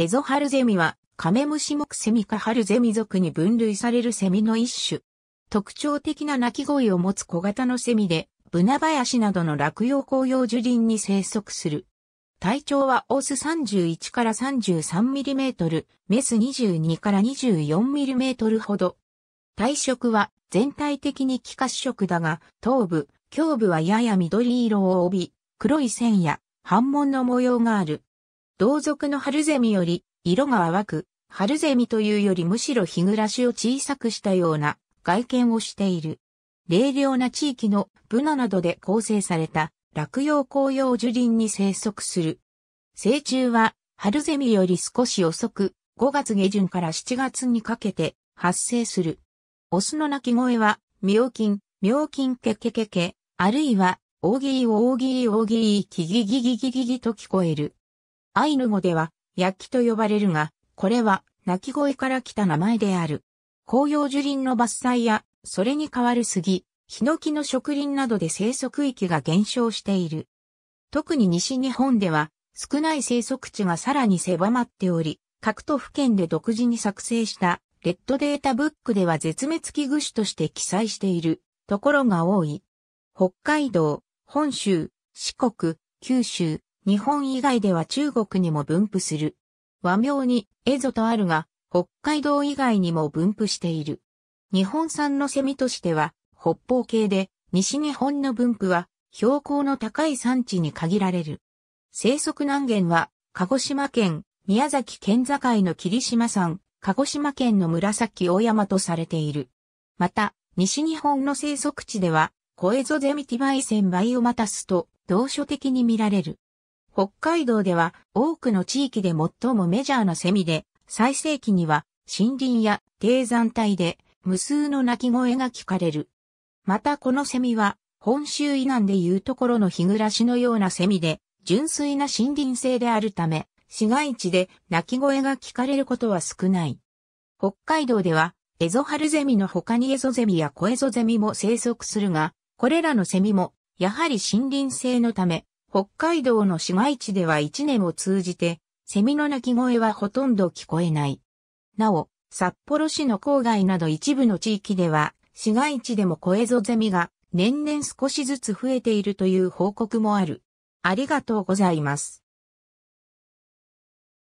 エゾハルゼミは、カメムシ目セミかハルゼミ属に分類されるセミの一種。特徴的な鳴き声を持つ小型のセミで、ブナ林などの落葉紅葉樹林に生息する。体長はオス31から 33mm、メス22から 24mm ほど。体色は全体的に気褐色だが、頭部、胸部はやや緑色を帯び、黒い線や反紋の模様がある。同族のハルゼミより色が淡く、ハルゼミというよりむしろ日暮らしを小さくしたような外見をしている。冷涼な地域のブナなどで構成された落葉紅葉樹林に生息する。成虫は春ゼミより少し遅く5月下旬から7月にかけて発生する。オスの鳴き声は、妙金、妙金ケケケケ、あるいは、オーギーオーギーオーギーキギギギギギギと聞こえる。アイヌ語では、焼きと呼ばれるが、これは、鳴き声から来た名前である。紅葉樹林の伐採や、それに代わる杉、ヒノキの植林などで生息域が減少している。特に西日本では少ない生息地がさらに狭まっており、各都府県で独自に作成したレッドデータブックでは絶滅危惧種として記載しているところが多い。北海道、本州、四国、九州、日本以外では中国にも分布する。和名にエゾとあるが、北海道以外にも分布している。日本産のセミとしては北方系で、西日本の分布は標高の高い山地に限られる。生息南限は、鹿児島県、宮崎県境の霧島山、鹿児島県の紫大山とされている。また、西日本の生息地では、コエゾゼミティバイセンバイオマタスと同所的に見られる。北海道では多くの地域で最もメジャーなセミで、最盛期には森林や低山帯で無数の鳴き声が聞かれる。またこのセミは、本州以南でいうところの日暮らしのようなセミで、純粋な森林性であるため、市街地で鳴き声が聞かれることは少ない。北海道では、エゾハルゼミの他にエゾゼミやコエゾゼミも生息するが、これらのセミも、やはり森林性のため、北海道の市街地では一年を通じて、セミの鳴き声はほとんど聞こえない。なお、札幌市の郊外など一部の地域では、市街地でも小エゾゼミが年々少しずつ増えているという報告もある。ありがとうございます。